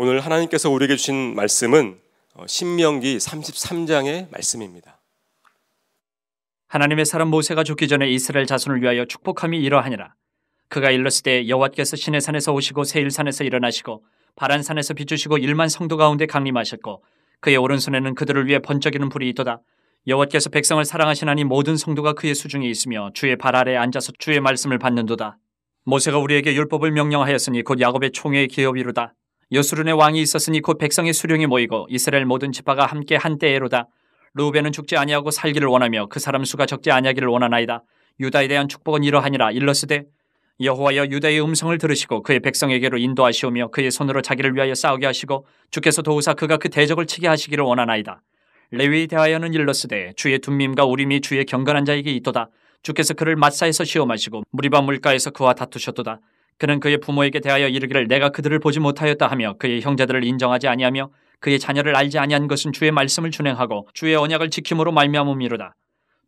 오늘 하나님께서 우리에게 주신 말씀은 어, 신명기 33장의 말씀입니다. 하나님의 사람 모세가 죽기 전에 이스라엘 자손을 위하여 축복함이 이러하니라. 그가 일렀을 때 여호와께서 신의 산에서 오시고 세일산에서 일어나시고 바란산에서 비추시고 일만 성도 가운데 강림하셨고 그의 오른손에는 그들을 위해 번쩍이는 불이 있도다. 여호와께서 백성을 사랑하시나니 모든 성도가 그의 수중에 있으며 주의 발 아래 앉아서 주의 말씀을 받는도다. 모세가 우리에게 율법을 명령하였으니 곧 야곱의 총회의 기업이로다. 여수른의 왕이 있었으니 곧 백성의 수령이 모이고 이스라엘 모든 지파가 함께 한때에로다. 루벤은 죽지 아니하고 살기를 원하며 그 사람 수가 적지 아니하기를 원하나이다. 유다에 대한 축복은 이러하니라 일러스되 여호와여 유다의 음성을 들으시고 그의 백성에게로 인도하시오며 그의 손으로 자기를 위하여 싸우게 하시고 주께서 도우사 그가 그 대적을 치게 하시기를 원하나이다. 레위에 대하여는 일러스되 주의 둔밈과 우림이 주의 경건한 자에게 있도다. 주께서 그를 마사에서 시험하시고 무리바 물가에서 그와 다투셨도다. 그는 그의 부모에게 대하여 이르기를 내가 그들을 보지 못하였다 하며 그의 형제들을 인정하지 아니하며 그의 자녀를 알지 아니한 것은 주의 말씀을 준행하고 주의 언약을 지킴으로 말미암음이로다.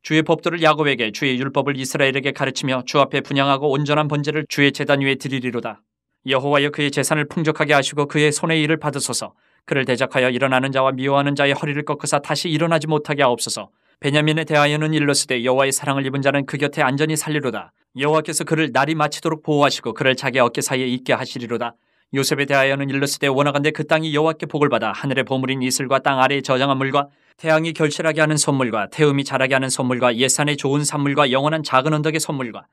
주의 법도를 야곱에게 주의 율법을 이스라엘에게 가르치며 주 앞에 분양하고 온전한 번제를 주의 재단 위에 드리리로다. 여호와여 그의 재산을 풍족하게 하시고 그의 손의 일을 받으소서. 그를 대적하여 일어나는 자와 미워하는 자의 허리를 꺾으사 다시 일어나지 못하게 하옵소서. 베냐민에 대하여는 일러스되 여호와의 사랑을 입은 자는 그 곁에 안전히 살리로다. 여호와께서 그를 날이 마치도록 보호하시고 그를 자기 어깨 사이에 있게 하시리로다. 요셉에 대하여는 일러스되 원하건대 그 땅이 여호와께 복을 받아 하늘의 보물인 이슬과 땅 아래에 저장한 물과 태양이 결실하게 하는 선물과 태음이 자라게 하는 선물과 옛산의 좋은 산물과 영원한 작은 언덕의 선물과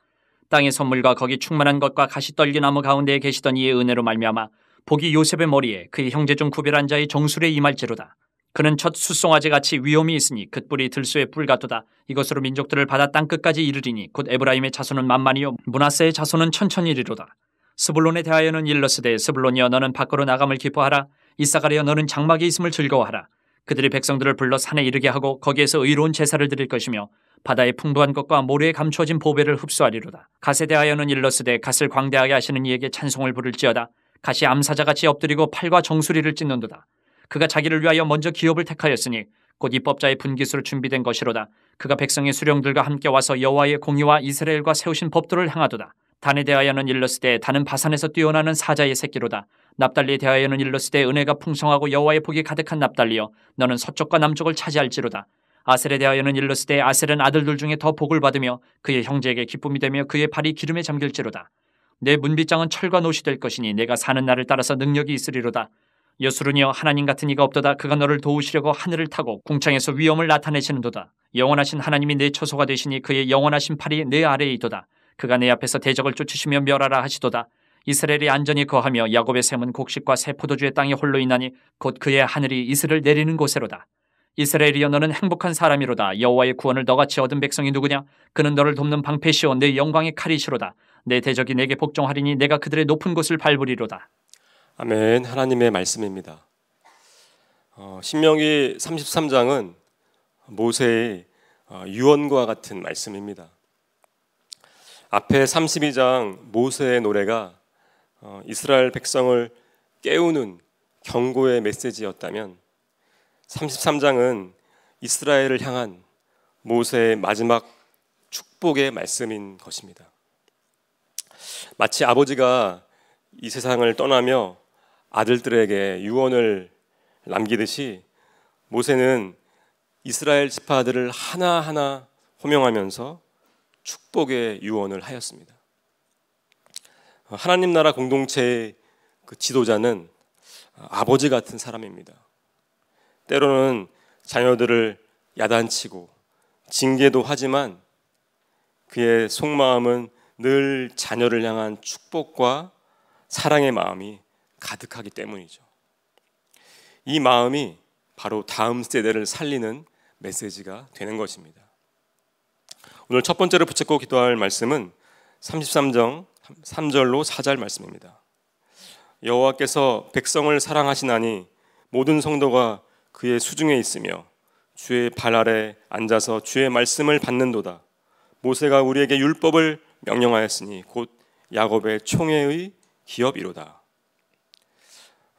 땅의 선물과 거기 충만한 것과 가시떨기 나무 가운데에 계시던 이의 은혜로 말미암아 복이 요셉의 머리에 그의 형제 중 구별한 자의 정술에 임할지로다. 그는 첫 숫송아지 같이 위험이 있으니 그 뿔이 들소의 뿔 같도다. 이것으로 민족들을 받아 땅 끝까지 이르리니 곧 에브라임의 자손은 만만이요 문하세의 자손은 천천히리로다. 스불론에 대하여는 일러스되 스불론이여 너는 밖으로 나감을 기뻐하라. 이사가리여 너는 장막에 있음을 즐거워하라. 그들이 백성들을 불러 산에 이르게 하고 거기에서 의로운 제사를 드릴 것이며 바다의 풍부한 것과 모래에 감추어진 보배를 흡수하리로다. 갓에 대하여는 일러스되 갓을 광대하게 하시는 이에게 찬송을 부를지어다. 갓이 암사자같이 엎드리고 팔과 정수리를 찢는도다. 그가 자기를 위하여 먼저 기업을 택하였으니 곧 입법자의 분기수로 준비된 것이로다. 그가 백성의 수령들과 함께 와서 여호와의 공의와 이스라엘과 세우신 법도를 행하도다. 단에 대하여는 일러스되 단은 바산에서 뛰어나는 사자의 새끼로다. 납달리에 대하여는 일러스되 은혜가 풍성하고 여호와의 복이 가득한 납달리여 너는 서쪽과 남쪽을 차지할지로다. 아셀에 대하여는 일러스되 아셀은 아들들 중에 더 복을 받으며 그의 형제에게 기쁨이 되며 그의 발이 기름에 잠길지로다. 내 문빗장은 철과 노시 될 것이니 내가 사는 날을 따라서 능력이 있으리로다. 여수르니여 하나님 같은 이가 없도다. 그가 너를 도우시려고 하늘을 타고 궁창에서 위엄을 나타내시는도다. 영원하신 하나님이 내 처소가 되시니 그의 영원하신 팔이 내 아래에 있도다. 그가 내 앞에서 대적을 쫓으시며 멸하라 하시도다. 이스라엘이 안전히 거하며 야곱의 샘은 곡식과 새 포도주의 땅에 홀로 있나니 곧 그의 하늘이 이슬을 내리는 곳에로다. 이스라엘이여 너는 행복한 사람이로다. 여호와의 구원을 너같이 얻은 백성이 누구냐? 그는 너를 돕는 방패시오 내 영광의 칼이시로다. 내 대적이 내게 복종하리니 내가 그들의 높은 곳을 밟으리로다. 아멘. 하나님의 말씀입니다. 어, 신명기 33장은 모세의 어, 유언과 같은 말씀입니다. 앞에 32장 모세의 노래가 어, 이스라엘 백성을 깨우는 경고의 메시지였다면 33장은 이스라엘을 향한 모세의 마지막 축복의 말씀인 것입니다. 마치 아버지가 이 세상을 떠나며 아들들에게 유언을 남기듯이 모세는 이스라엘 지파들을 하나하나 호명하면서 축복의 유언을 하였습니다. 하나님 나라 공동체의 그 지도자는 아버지 같은 사람입니다. 때로는 자녀들을 야단치고 징계도 하지만 그의 속마음은 늘 자녀를 향한 축복과 사랑의 마음이 가득하기 때문이죠. 이 마음이 바로 다음 세대를 살리는 메시지가 되는 것입니다. 오늘 첫 번째로 붙잡고 기도할 말씀은 33장 3절로 4절 말씀입니다. 여호와께서 백성을 사랑하시나니 모든 성도가 그의 수중에 있으며 주의 발 아래 앉아서 주의 말씀을 받는도다. 모세가 우리에게 율법을 명령하였으니 곧 야곱의 총회의 기업이로다.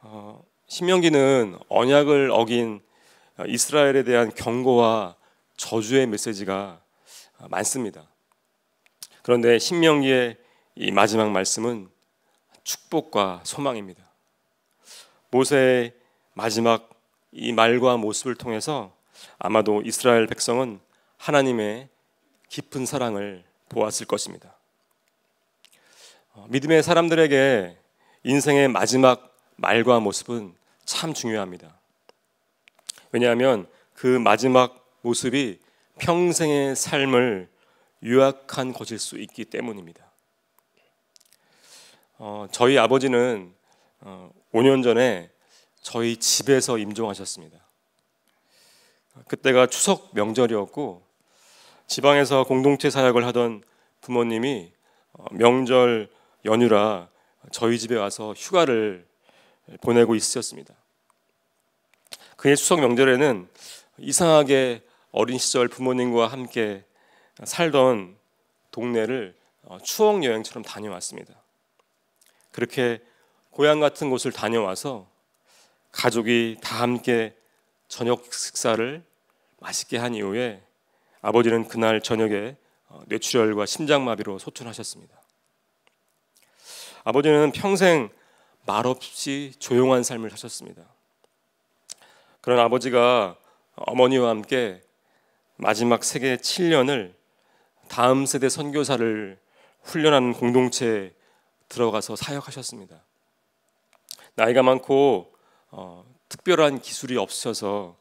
어, 신명기는 언약을 어긴 이스라엘에 대한 경고와 저주의 메시지가 많습니다. 그런데 신명기의 이 마지막 말씀은 축복과 소망입니다. 모세의 마지막 이 말과 모습을 통해서 아마도 이스라엘 백성은 하나님의 깊은 사랑을 보았을 것입니다. 어, 믿음의 사람들에게 인생의 마지막 말과 모습은 참 중요합니다. 왜냐하면 그 마지막 모습이 평생의 삶을 유약한 것일 수 있기 때문입니다. 어, 저희 아버지는 어, 5년 전에 저희 집에서 임종하셨습니다. 그때가 추석 명절이었고 지방에서 공동체 사역을 하던 부모님이 어, 명절 연휴라 저희 집에 와서 휴가를 보내고 있으셨습니다. 그해 추석 명절에는 이상하게 어린 시절 부모님과 함께 살던 동네를 어, 추억 여행처럼 다녀왔습니다. 그렇게 고향 같은 곳을 다녀와서 가족이 다 함께 저녁 식사를 맛있게 한 이후에 아버지는 그날 저녁에 어, 뇌출혈과 심장마비로 소천하셨습니다. 아버지는 평생 말없이 조용한 삶을 사셨습니다. 그런 아버지가 어머니와 함께 마지막 세계 7년을 다음 세대 선교사를 훈련하는 공동체에 들어가서 사역하셨습니다. 나이가 많고 어, 특별한 기술이 없으셔서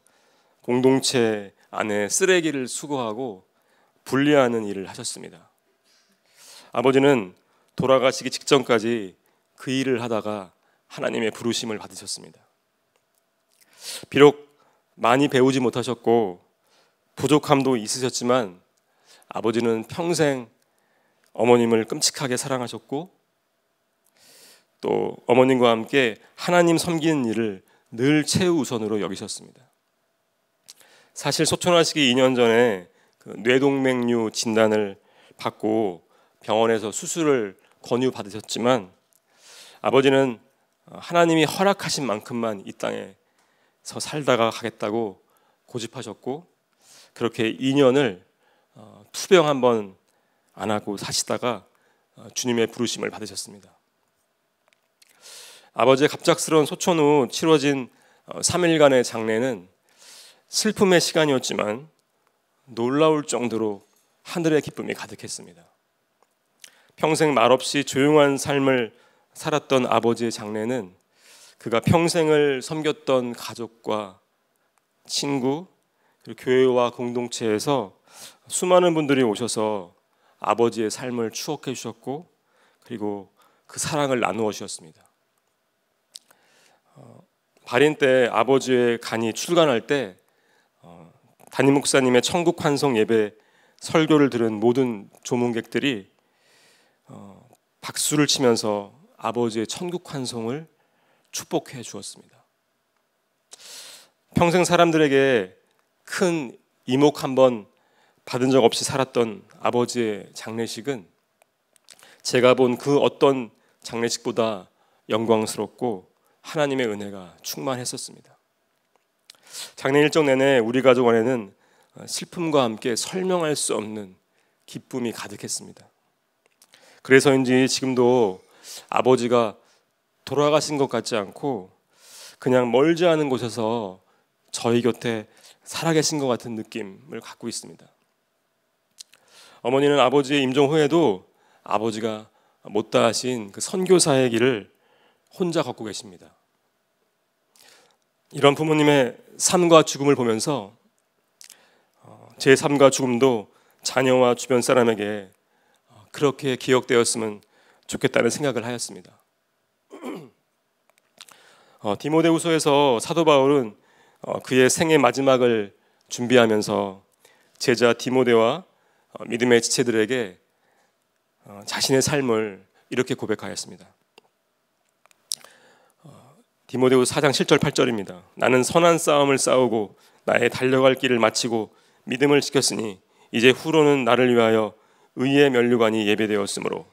공동체 안에 쓰레기를 수거하고 분리하는 일을 하셨습니다. 아버지는 돌아가시기 직전까지 그 일을 하다가 하나님의 부르심을 받으셨습니다. 비록 많이 배우지 못하셨고 부족함도 있으셨지만 아버지는 평생 어머님을 끔찍하게 사랑하셨고 또 어머님과 함께 하나님 섬기는 일을 늘 최우선으로 여기셨습니다. 사실 소천하시기 2년 전에 그 뇌동맥류 진단을 받고 병원에서 수술을 권유 받으셨지만 아버지는 하나님이 허락하신 만큼만 이 땅에서 살다가 하겠다고 고집하셨고 그렇게 2년을 어, 투병 한번 안 하고 사시다가 어, 주님의 부르심을 받으셨습니다. 아버지의 갑작스러운 소천 후 치러진 3일간의 어, 장례는 슬픔의 시간이었지만 놀라울 정도로 하늘의 기쁨이 가득했습니다. 평생 말없이 조용한 삶을 살았던 아버지의 장례는 그가 평생을 섬겼던 가족과 친구 그리고 교회와 공동체에서 수많은 분들이 오셔서 아버지의 삶을 추억해 주셨고 그리고 그 사랑을 나누어 주셨습니다. 어, 발인 때 아버지의 간이 출간할 때 어, 담임 목사님의 천국 환송 예배 설교를 들은 모든 조문객들이 어, 박수를 치면서 아버지의 천국 환송을 축복해 주었습니다. 평생 사람들에게 큰 이목 한번 받은 적 없이 살았던 아버지의 장례식은 제가 본 그 어떤 장례식보다 영광스럽고 하나님의 은혜가 충만했었습니다. 장례 일정 내내 우리 가족 안에는 슬픔과 함께 설명할 수 없는 기쁨이 가득했습니다. 그래서인지 지금도 아버지가 돌아가신 것 같지 않고 그냥 멀지 않은 곳에서 저희 곁에 살아계신 것 같은 느낌을 갖고 있습니다. 어머니는 아버지의 임종 후에도 아버지가 못다 하신 그 선교사의 길을 혼자 걷고 계십니다. 이런 부모님의 삶과 죽음을 보면서 어, 제 삶과 죽음도 자녀와 주변 사람에게 어, 그렇게 기억되었으면 좋겠다는 생각을 하였습니다. 어, 디모데후서에서 사도 바울은 어, 그의 생의 마지막을 준비하면서 제자 디모데와 어, 믿음의 지체들에게 어, 자신의 삶을 이렇게 고백하였습니다. 어, 디모데후 4장 7절 8절입니다. 나는 선한 싸움을 싸우고 나의 달려갈 길을 마치고 믿음을 지켰으니 이제 후로는 나를 위하여 의의 면류관이 예배되었으므로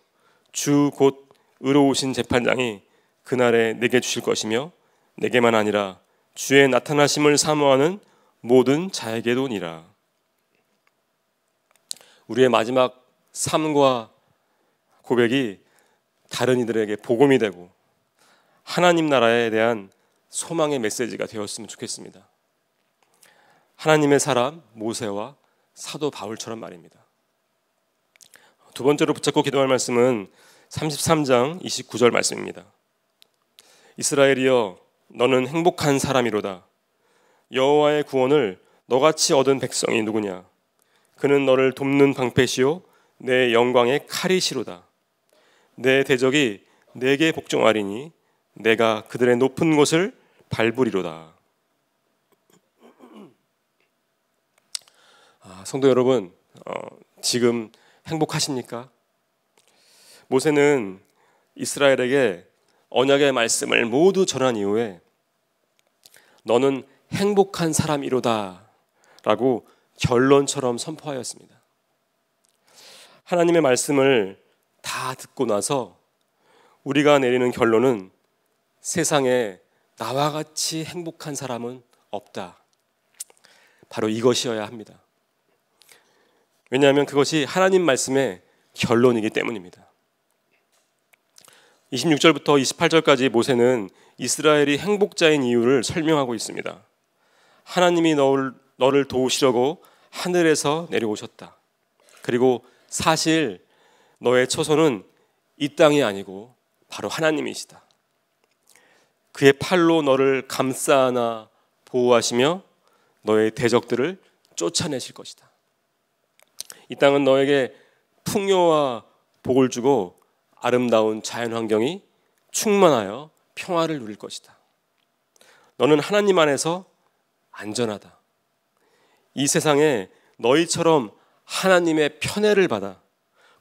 주 곧 의로우신 재판장이 그날에 내게 주실 것이며 내게만 아니라 주의 나타나심을 사모하는 모든 자에게도니라. 우리의 마지막 삶과 고백이 다른 이들에게 복음이 되고 하나님 나라에 대한 소망의 메시지가 되었으면 좋겠습니다. 하나님의 사람 모세와 사도 바울처럼 말입니다. 두 번째로 붙잡고 기도할 말씀은 33장 29절 말씀입니다. 이스라엘이여 너는 행복한 사람이로다. 여호와의 구원을 너같이 얻은 백성이 누구냐? 그는 너를 돕는 방패시요 내 영광의 칼이시로다. 내 대적이 내게 복종하리니 내가 그들의 높은 곳을 밟으리로다. 아, 성도 여러분, 어, 지금 행복하십니까? 모세는 이스라엘에게 언약의 말씀을 모두 전한 이후에 너는 행복한 사람이로다 라고 결론처럼 선포하였습니다. 하나님의 말씀을 다 듣고 나서 우리가 내리는 결론은 세상에 나와 같이 행복한 사람은 없다. 바로 이것이어야 합니다. 왜냐하면 그것이 하나님 말씀의 결론이기 때문입니다. 26절부터 28절까지 모세는 이스라엘이 행복자인 이유를 설명하고 있습니다. 하나님이 너를, 너를 도우시려고 하늘에서 내려오셨다. 그리고 사실 너의 처소는 이 땅이 아니고 바로 하나님이시다. 그의 팔로 너를 감싸나 보호하시며 너의 대적들을 쫓아내실 것이다. 이 땅은 너에게 풍요와 복을 주고 아름다운 자연 환경이 충만하여 평화를 누릴 것이다. 너는 하나님 안에서 안전하다. 이 세상에 너희처럼 하나님의 편애를 받아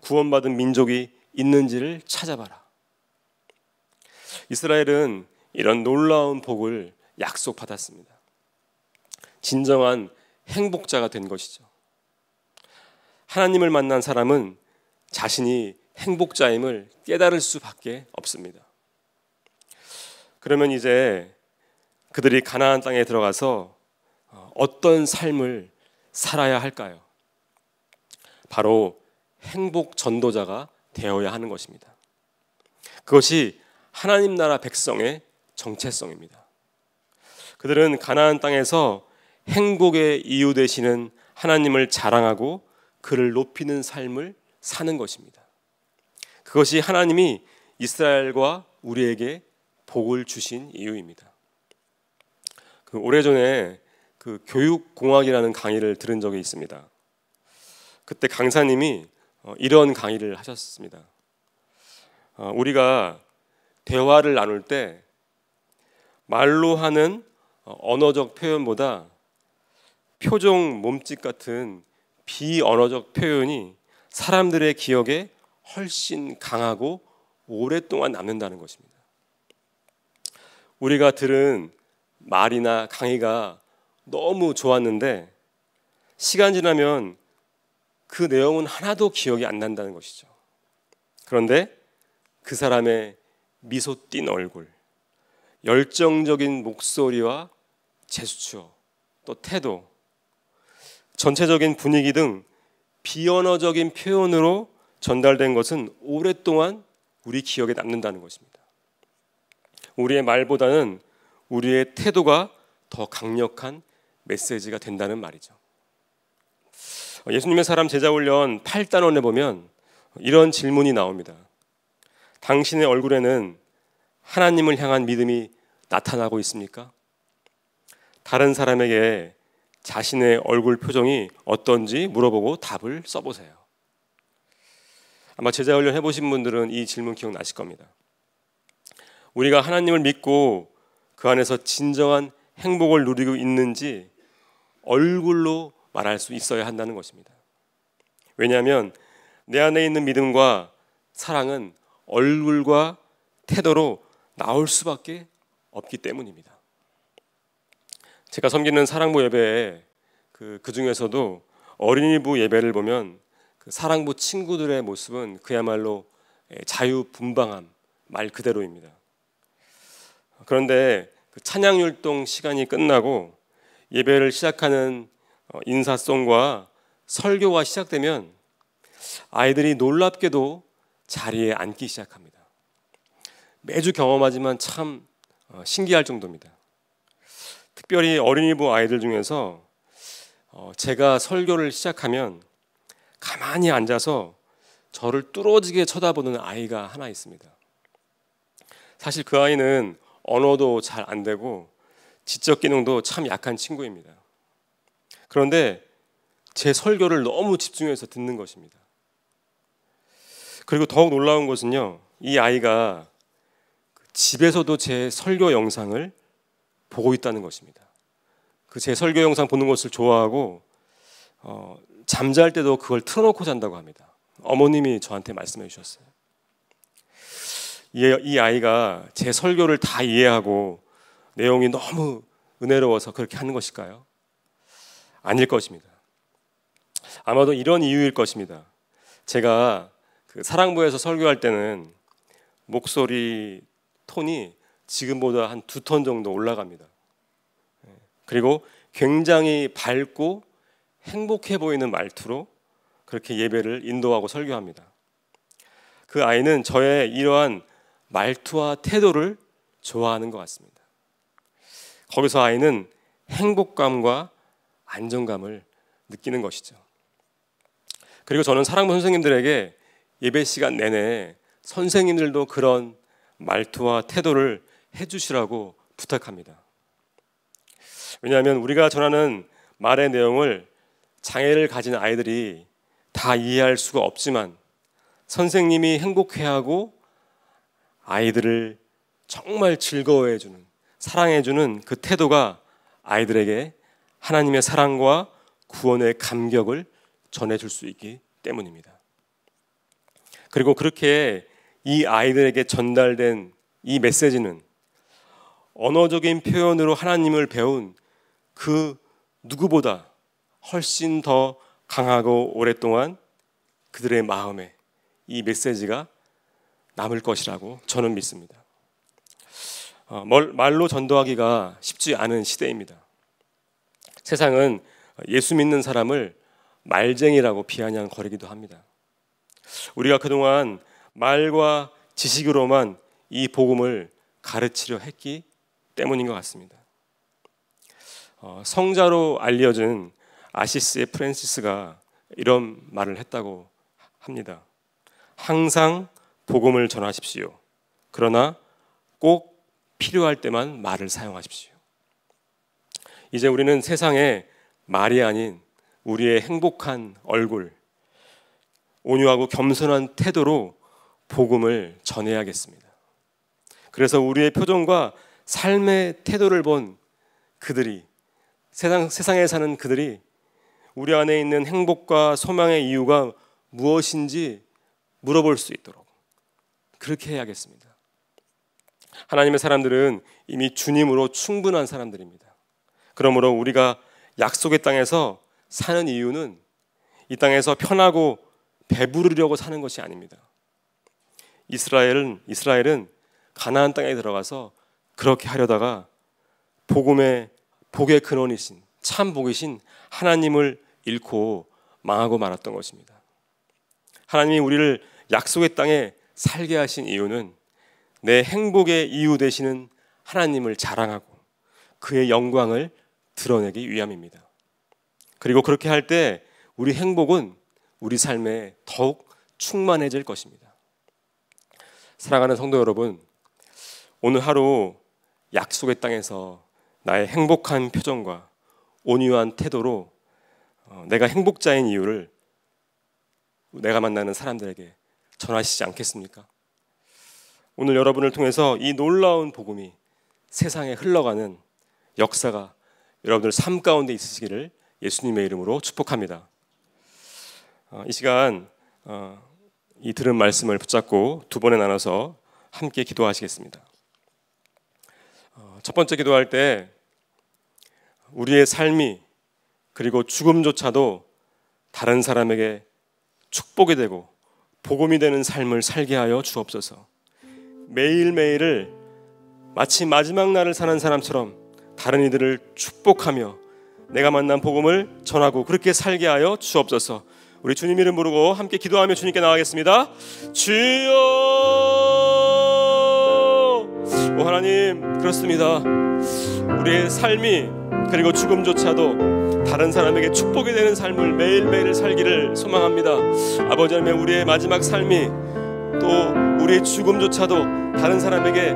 구원받은 민족이 있는지를 찾아봐라. 이스라엘은 이런 놀라운 복을 약속받았습니다. 진정한 행복자가 된 것이죠. 하나님을 만난 사람은 자신이 행복자임을 깨달을 수밖에 없습니다. 그러면 이제 그들이 가나안 땅에 들어가서 어떤 삶을 살아야 할까요? 바로 행복 전도자가 되어야 하는 것입니다. 그것이 하나님 나라 백성의 정체성입니다. 그들은 가나안 땅에서 행복의 이유 되시는 하나님을 자랑하고 그를 높이는 삶을 사는 것입니다. 그것이 하나님이 이스라엘과 우리에게 복을 주신 이유입니다. 그 오래전에 그 교육공학이라는 강의를 들은 적이 있습니다. 그때 강사님이 어, 이런 강의를 하셨습니다. 어, 우리가 대화를 나눌 때 말로 하는 어, 언어적 표현보다 표정, 몸짓 같은 비언어적 표현이 사람들의 기억에 훨씬 강하고 오랫동안 남는다는 것입니다. 우리가 들은 말이나 강의가 너무 좋았는데 시간 지나면 그 내용은 하나도 기억이 안 난다는 것이죠. 그런데 그 사람의 미소 띈 얼굴, 열정적인 목소리와 제스처, 또 태도, 전체적인 분위기 등 비언어적인 표현으로 전달된 것은 오랫동안 우리 기억에 남는다는 것입니다. 우리의 말보다는 우리의 태도가 더 강력한 메시지가 된다는 말이죠. 예수님의 사람 제자 훈련 8단원에 보면 이런 질문이 나옵니다. 당신의 얼굴에는 하나님을 향한 믿음이 나타나고 있습니까? 다른 사람에게 자신의 얼굴 표정이 어떤지 물어보고 답을 써보세요. 아마 제자 훈련 해보신 분들은 이 질문 기억나실 겁니다. 우리가 하나님을 믿고 그 안에서 진정한 행복을 누리고 있는지 얼굴로 말할 수 있어야 한다는 것입니다. 왜냐하면 내 안에 있는 믿음과 사랑은 얼굴과 태도로 나올 수밖에 없기 때문입니다. 제가 섬기는 사랑부 예배에 그, 그 중에서도 어린이부 예배를 보면 그 사랑부 친구들의 모습은 그야말로 자유분방함 말 그대로입니다. 그런데 그 찬양율동 시간이 끝나고 예배를 시작하는 어, 인사송과 설교가 시작되면 아이들이 놀랍게도 자리에 앉기 시작합니다. 매주 경험하지만 참 어, 신기할 정도입니다. 특별히 어린이부 아이들 중에서 어, 제가 설교를 시작하면 가만히 앉아서 저를 뚫어지게 쳐다보는 아이가 하나 있습니다. 사실 그 아이는 언어도 잘 안 되고 지적 기능도 참 약한 친구입니다. 그런데 제 설교를 너무 집중해서 듣는 것입니다. 그리고 더욱 놀라운 것은요, 이 아이가 집에서도 제 설교 영상을 보고 있다는 것입니다. 그 제 설교 영상 보는 것을 좋아하고 어, 잠잘 때도 그걸 틀어놓고 잔다고 합니다. 어머님이 저한테 말씀해 주셨어요. 이, 이 아이가 제 설교를 다 이해하고 내용이 너무 은혜로워서 그렇게 하는 것일까요? 아닐 것입니다. 아마도 이런 이유일 것입니다. 제가 그 사랑부에서 설교할 때는 목소리 톤이 지금보다 한 두 톤 정도 올라갑니다. 그리고 굉장히 밝고 행복해 보이는 말투로 그렇게 예배를 인도하고 설교합니다. 그 아이는 저의 이러한 말투와 태도를 좋아하는 것 같습니다. 거기서 아이는 행복감과 안정감을 느끼는 것이죠. 그리고 저는 사랑부 선생님들에게 예배 시간 내내 선생님들도 그런 말투와 태도를 해주시라고 부탁합니다. 왜냐하면 우리가 전하는 말의 내용을 장애를 가진 아이들이 다 이해할 수가 없지만 선생님이 행복해하고 아이들을 정말 즐거워해주는 사랑해주는 그 태도가 아이들에게 하나님의 사랑과 구원의 감격을 전해줄 수 있기 때문입니다. 그리고 그렇게 이 아이들에게 전달된 이 메시지는 언어적인 표현으로 하나님을 배운 그 누구보다 훨씬 더 강하고 오랫동안 그들의 마음에 이 메시지가 남을 것이라고 저는 믿습니다. 어, 말로 전도하기가 쉽지 않은 시대입니다. 세상은 예수 믿는 사람을 말쟁이라고 비아냥거리기도 합니다. 우리가 그동안 말과 지식으로만 이 복음을 가르치려 했기 때문인 것 같습니다. 어, 성자로 알려진 아시스의 프랜시스가 이런 말을 했다고 합니다. 항상 복음을 전하십시오. 그러나 꼭 필요할 때만 말을 사용하십시오. 이제 우리는 세상에 말이 아닌 우리의 행복한 얼굴, 온유하고 겸손한 태도로 복음을 전해야겠습니다. 그래서 우리의 표정과 삶의 태도를 본 그들이 세상 세상에 사는 그들이 우리 안에 있는 행복과 소망의 이유가 무엇인지 물어볼 수 있도록 그렇게 해야겠습니다. 하나님의 사람들은 이미 주님으로 충분한 사람들입니다. 그러므로 우리가 약속의 땅에서 사는 이유는 이 땅에서 편하고 배부르려고 사는 것이 아닙니다. 이스라엘은 이스라엘은 가나안 땅에 들어가서 그렇게 하려다가 복음의 복의 근원이신 참 복이신 하나님을 잃고 망하고 말았던 것입니다. 하나님이 우리를 약속의 땅에 살게 하신 이유는 내 행복의 이유 되시는 하나님을 자랑하고 그의 영광을 드러내기 위함입니다. 그리고 그렇게 할 때 우리 행복은 우리 삶에 더욱 충만해질 것입니다. 사랑하는 성도 여러분, 오늘 하루 약속의 땅에서 나의 행복한 표정과 온유한 태도로 어, 내가 행복자인 이유를 내가 만나는 사람들에게 전하시지 않겠습니까? 오늘 여러분을 통해서 이 놀라운 복음이 세상에 흘러가는 역사가 여러분들 삶 가운데 있으시기를 예수님의 이름으로 축복합니다. 어, 이 시간 어, 이 들은 말씀을 붙잡고 두 번에 나눠서 함께 기도하시겠습니다. 첫 번째 기도할 때 우리의 삶이 그리고 죽음조차도 다른 사람에게 축복이 되고 복음이 되는 삶을 살게 하여 주옵소서. 매일매일을 마치 마지막 날을 사는 사람처럼 다른 이들을 축복하며 내가 만난 복음을 전하고 그렇게 살게 하여 주옵소서. 우리 주님 이름 부르고 함께 기도하며 주님께 나가겠습니다. 주여 오 하나님 그렇습니다. 우리의 삶이 그리고 죽음조차도 다른 사람에게 축복이 되는 삶을 매일매일 살기를 소망합니다. 아버지 하나님 우리의 마지막 삶이 또 우리의 죽음조차도 다른 사람에게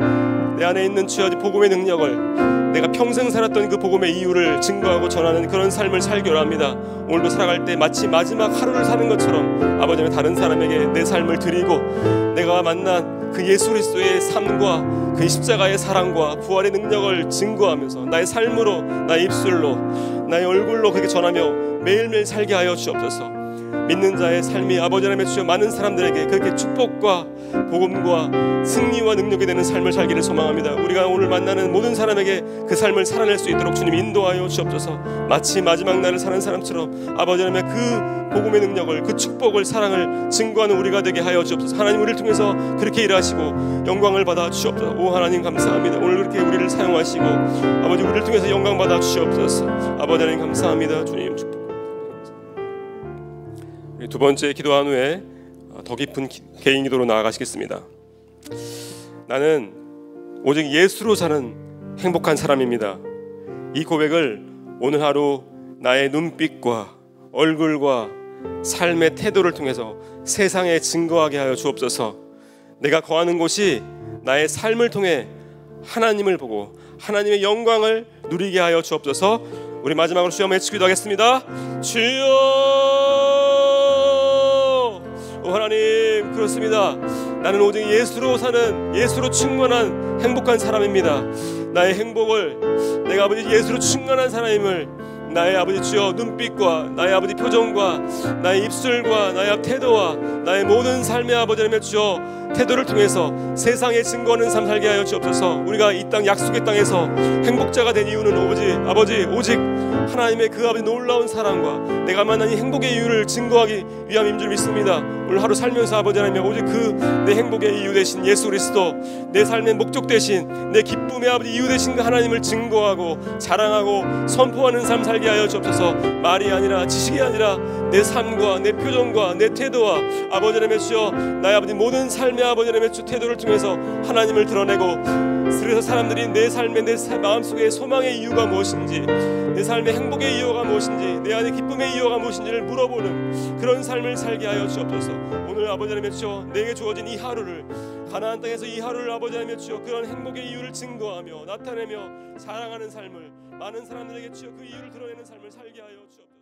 내 안에 있는 주여 복음의 능력을 내가 평생 살았던 그 복음의 이유를 증거하고 전하는 그런 삶을 살기로 합니다. 오늘도 살아갈 때 마치 마지막 하루를 사는 것처럼 아버지는 다른 사람에게 내 삶을 드리고 내가 만난 그 예수 그리스도의 삶과 그 십자가의 사랑과 부활의 능력을 증거하면서 나의 삶으로 나의 입술로 나의 얼굴로 그렇게 전하며 매일매일 살게 하여 주옵소서. 믿는 자의 삶이 아버지 하나님의 주여 많은 사람들에게 그렇게 축복과 복음과 승리와 능력이 되는 삶을 살기를 소망합니다. 우리가 오늘 만나는 모든 사람에게 그 삶을 살아낼 수 있도록 주님 인도하여 주옵소서. 마치 마지막 날을 사는 사람처럼 아버지 하나님의 그 복음의 능력을 그 축복을 사랑을 증거하는 우리가 되게 하여 주옵소서. 하나님 우리를 통해서 그렇게 일하시고 영광을 받아 주옵소서. 오 하나님 감사합니다. 오늘 그렇게 우리를 사용하시고 아버지 우리를 통해서 영광 받아 주옵소서. 아버지 하나님 감사합니다. 주님 축복. 두 번째 기도한 후에 더 깊은 개인 기도로 나아가시겠습니다. 나는 오직 예수로 사는 행복한 사람입니다. 이 고백을 오늘 하루 나의 눈빛과 얼굴과 삶의 태도를 통해서 세상에 증거하게 하여 주옵소서. 내가 거하는 곳이 나의 삶을 통해 하나님을 보고 하나님의 영광을 누리게 하여 주옵소서. 우리 마지막으로 주여 외치기도 하겠습니다. 주여 하나님 그렇습니다. 나는 오직 예수로 사는 예수로 충만한 행복한 사람입니다. 나의 행복을 내가 아버지 예수로 충만한 사람임을 나의 아버지 주여 눈빛과 나의 아버지 표정과 나의 입술과 나의 태도와 나의 모든 삶의 아버지 하나님 주여 태도를 통해서 세상에 증거하는 삶 살게 하여 주옵소서. 우리가 이 땅 약속의 땅에서 행복자가 된 이유는 아버지 아버지 오직 하나님의 그 아버지 놀라운 사랑과 내가 만난 이 행복의 이유를 증거하기 위함인 줄 믿습니다. 오늘 하루 살면서 아버지 하나님 오직 그 내 행복의 이유 되신 예수 그리스도 내 삶의 목적 되신 내 기쁨의 아버지 이유 되신 그 하나님을 증거하고 자랑하고 선포하는 삶 살게 하여 주옵소서. 말이 아니라 지식이 아니라 내 삶과 내 표정과 내 태도와 아버지 하나님의 주여 나의 아버지 모든 삶의 아버지 하나님의 주 태도를 통해서 하나님을 드러내고 그래서 사람들이 내 삶의 내 마음속에 소망의 이유가 무엇인지 내 삶의 행복의 이유가 무엇인지 내 안에 기쁨의 이유가 무엇인지를 물어보는 그런 삶을 살게 하여 주옵소서. 오늘 아버지 하나님의 주여 내게 주어진 이 하루를 가나안 땅에서 이 하루를 아버지 하나님의 주여 그런 행복의 이유를 증거하며 나타내며 자랑하는 삶을 많은 사람들에게 주여 그 이유를 드러내는 삶을 살게 하여 주옵소서